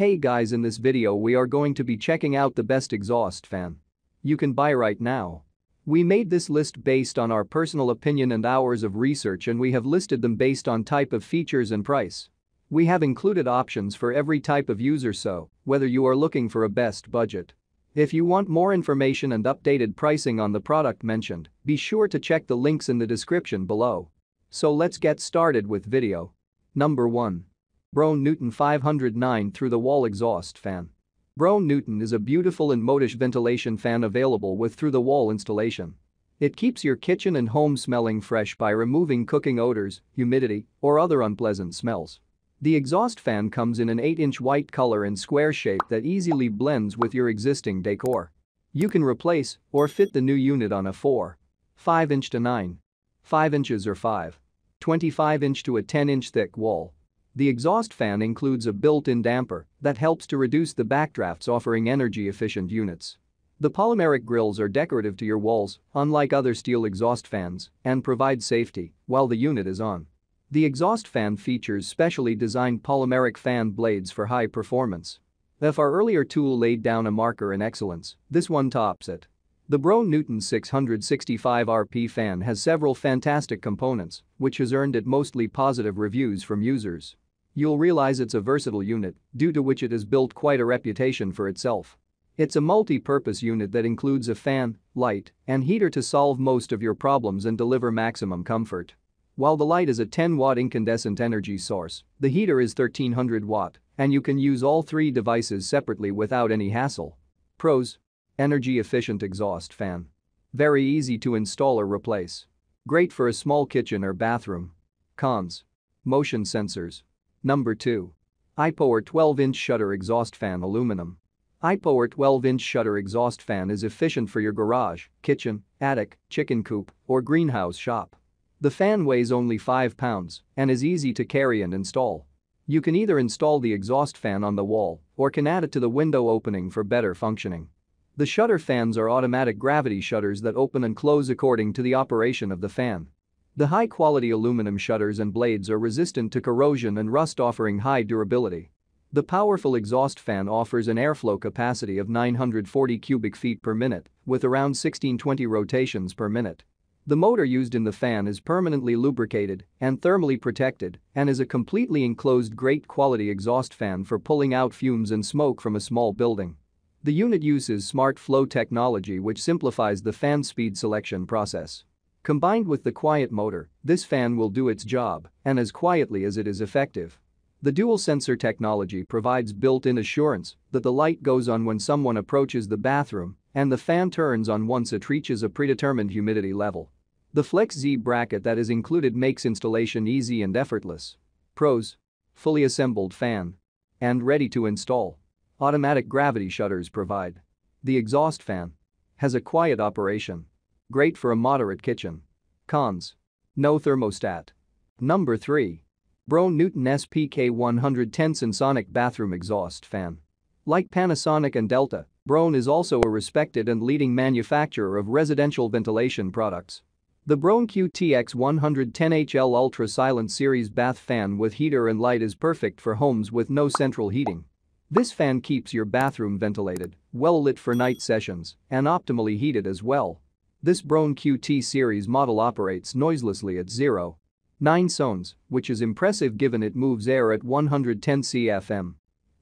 Hey guys in this video we are going to be checking out the best exhaust fan. You can buy right now. We made this list based on our personal opinion and hours of research and we have listed them based on type of features and price. We have included options for every type of user so, whether you are looking for a best budget. If you want more information and updated pricing on the product mentioned, be sure to check the links in the description below. So let's get started with video. Number 1. Broan NuTone 509 through the wall exhaust fan. Broan NuTone is a beautiful and modish ventilation fan available with through-the-wall installation. It keeps your kitchen and home smelling fresh by removing cooking odors, humidity, or other unpleasant smells. The exhaust fan comes in an 8-inch white color and square shape that easily blends with your existing decor. You can replace or fit the new unit on a 4, 5 inch to 9, 5 inches or 5, 25 inch to a 10 inch thick wall. The exhaust fan includes a built-in damper that helps to reduce the backdrafts offering energy-efficient units. The polymeric grills are decorative to your walls, unlike other steel exhaust fans, and provide safety while the unit is on. The exhaust fan features specially designed polymeric fan blades for high performance. If our earlier tool laid down a marker in excellence, this one tops it. The Broan NuTone 665 RP fan has several fantastic components, which has earned it mostly positive reviews from users. You'll realize it's a versatile unit, due to which it has built quite a reputation for itself. It's a multi-purpose unit that includes a fan, light, and heater to solve most of your problems and deliver maximum comfort. While the light is a 10-watt incandescent energy source, the heater is 1300 watt, and you can use all three devices separately without any hassle. Pros. Energy-efficient exhaust fan. Very easy to install or replace. Great for a small kitchen or bathroom. Cons. Motion sensors. Number 2. iPower 12-inch shutter exhaust fan aluminum. iPower 12-inch shutter exhaust fan is efficient for your garage, kitchen, attic, chicken coop, or greenhouse shop. The fan weighs only 5 pounds and is easy to carry and install. You can either install the exhaust fan on the wall or can add it to the window opening for better functioning. The shutter fans are automatic gravity shutters that open and close according to the operation of the fan. The high-quality aluminum shutters and blades are resistant to corrosion and rust offering high durability. The powerful exhaust fan offers an airflow capacity of 940 cubic feet per minute with around 1620 rotations per minute. The motor used in the fan is permanently lubricated and thermally protected and is a completely enclosed great quality exhaust fan for pulling out fumes and smoke from a small building. The unit uses smart flow technology which simplifies the fan speed selection process. Combined with the quiet motor, this fan will do its job and as quietly as it is effective. The dual sensor technology provides built-in assurance that the light goes on when someone approaches the bathroom and the fan turns on once it reaches a predetermined humidity level. The Flex Z bracket that is included makes installation easy and effortless. Pros. Fully assembled fan. And ready to install. Automatic gravity shutters provide. The exhaust fan. Has a quiet operation. Great for a moderate kitchen. Cons. No thermostat. Number 3. Broan NuTone SPK 110 Sensonic Bathroom Exhaust Fan. Like Panasonic and Delta, Broan is also a respected and leading manufacturer of residential ventilation products. The Broan QTX 110HL Ultra Silent Series bath fan with heater and light is perfect for homes with no central heating. This fan keeps your bathroom ventilated, well lit for night sessions, and optimally heated as well. This Broan QT series model operates noiselessly at 0. 9 sones, which is impressive given it moves air at 110 CFM.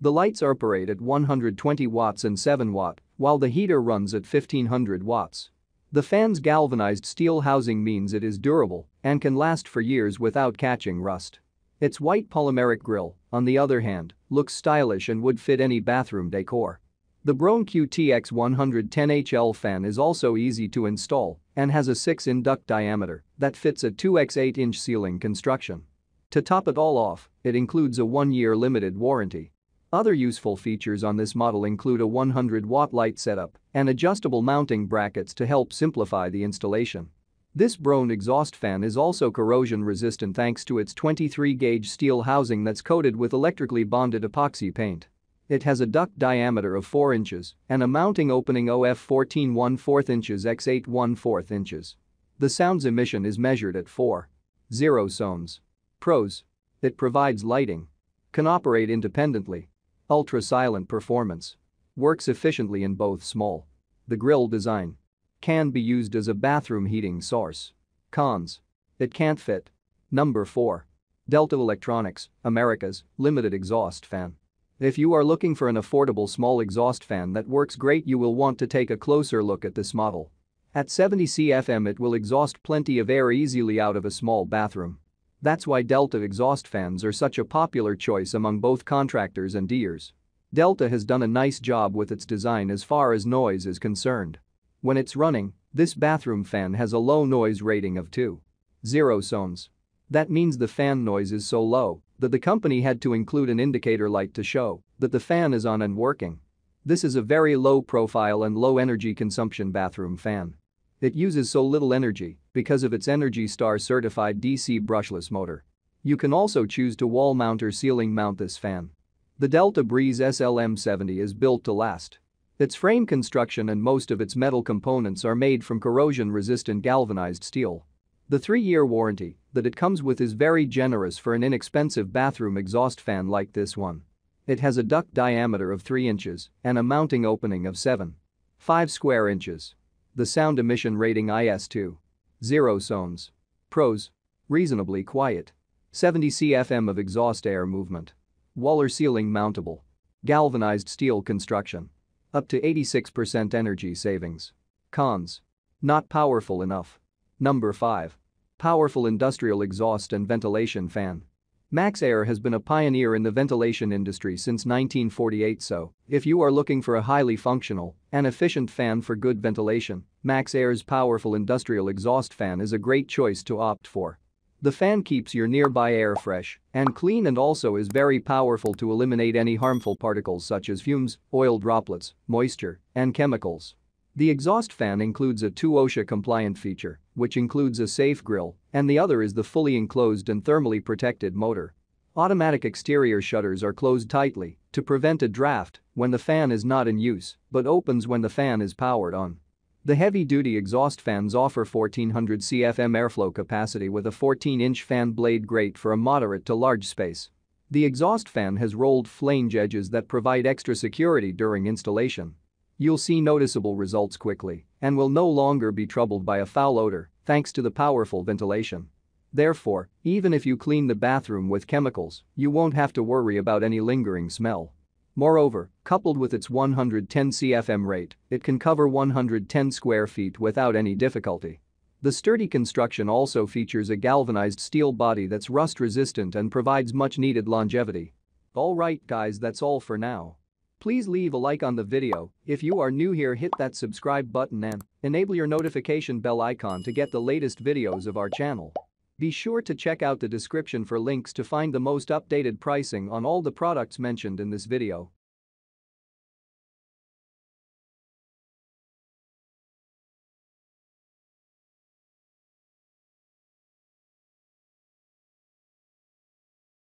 The lights operate at 120 watts and 7 watt, while the heater runs at 1500 watts. The fan's galvanized steel housing means it is durable and can last for years without catching rust. Its white polymeric grille, on the other hand, looks stylish and would fit any bathroom decor. The Broan QTX 110HL fan is also easy to install and has a 6-in duct diameter that fits a 2x 8-inch ceiling construction. To top it all off, it includes a 1-year limited warranty. Other useful features on this model include a 100-watt light setup and adjustable mounting brackets to help simplify the installation. This Broan exhaust fan is also corrosion resistant thanks to its 23-gauge steel housing that's coated with electrically bonded epoxy paint. It has a duct diameter of 4 inches and a mounting opening OF 14 1 4 inches x 8 1 4 inches. The sound's emission is measured at 4. 0 ohms. Pros. It provides lighting. Can operate independently Ultra-silent performance. Works efficiently in both small. The grill design. Can be used as a bathroom heating source. Cons. It can't fit. Number 4. Delta Electronics, America's limited exhaust fan. If you are looking for an affordable small exhaust fan that works great you will want to take a closer look at this model. At 70 CFM it will exhaust plenty of air easily out of a small bathroom. That's why Delta exhaust fans are such a popular choice among both contractors and deers. Delta has done a nice job with its design as far as noise is concerned. When it's running, this bathroom fan has a low noise rating of 2.0 sones. That means the fan noise is so low that the company had to include an indicator light to show that the fan is on and working. This is a very low profile and low energy consumption bathroom fan. It uses so little energy because of its Energy Star certified DC brushless motor. You can also choose to wall mount or ceiling mount this fan. The Delta Breeze SLM70 is built to last. Its frame construction and most of its metal components are made from corrosion-resistant galvanized steel. The three-year warranty that it comes with is very generous for an inexpensive bathroom exhaust fan like this one. It has a duct diameter of 3 inches and a mounting opening of 7.5 square inches. The sound emission rating IS2. 0 sones. Pros. Reasonably quiet. 70 CFM of exhaust air movement. Wall or ceiling mountable. Galvanized steel construction. Up to 86% energy savings. Cons. Not powerful enough. Number 5. Powerful industrial exhaust and ventilation fan. Maxxair has been a pioneer in the ventilation industry since 1948 so, if you are looking for a highly functional and efficient fan for good ventilation, Maxxair's powerful industrial exhaust fan is a great choice to opt for. The fan keeps your nearby air fresh and clean and also is very powerful to eliminate any harmful particles such as fumes, oil droplets, moisture, and chemicals. The exhaust fan includes a 2 OSHA-compliant feature, which includes a safe grill, and the other is the fully enclosed and thermally protected motor. Automatic exterior shutters are closed tightly to prevent a draft when the fan is not in use but opens when the fan is powered on. The heavy-duty exhaust fans offer 1400 CFM airflow capacity with a 14-inch fan blade great for a moderate to large space. The exhaust fan has rolled flange edges that provide extra security during installation. You'll see noticeable results quickly and will no longer be troubled by a foul odor thanks to the powerful ventilation. Therefore, even if you clean the bathroom with chemicals, you won't have to worry about any lingering smell. Moreover, coupled with its 110 CFM rate, it can cover 110 square feet without any difficulty. The sturdy construction also features a galvanized steel body that's rust resistant and provides much needed longevity. Alright guys that's all for now. Please leave a like on the video, if you are new here hit that subscribe button and enable your notification bell icon to get the latest videos of our channel. Be sure to check out the description for links to find the most updated pricing on all the products mentioned in this video.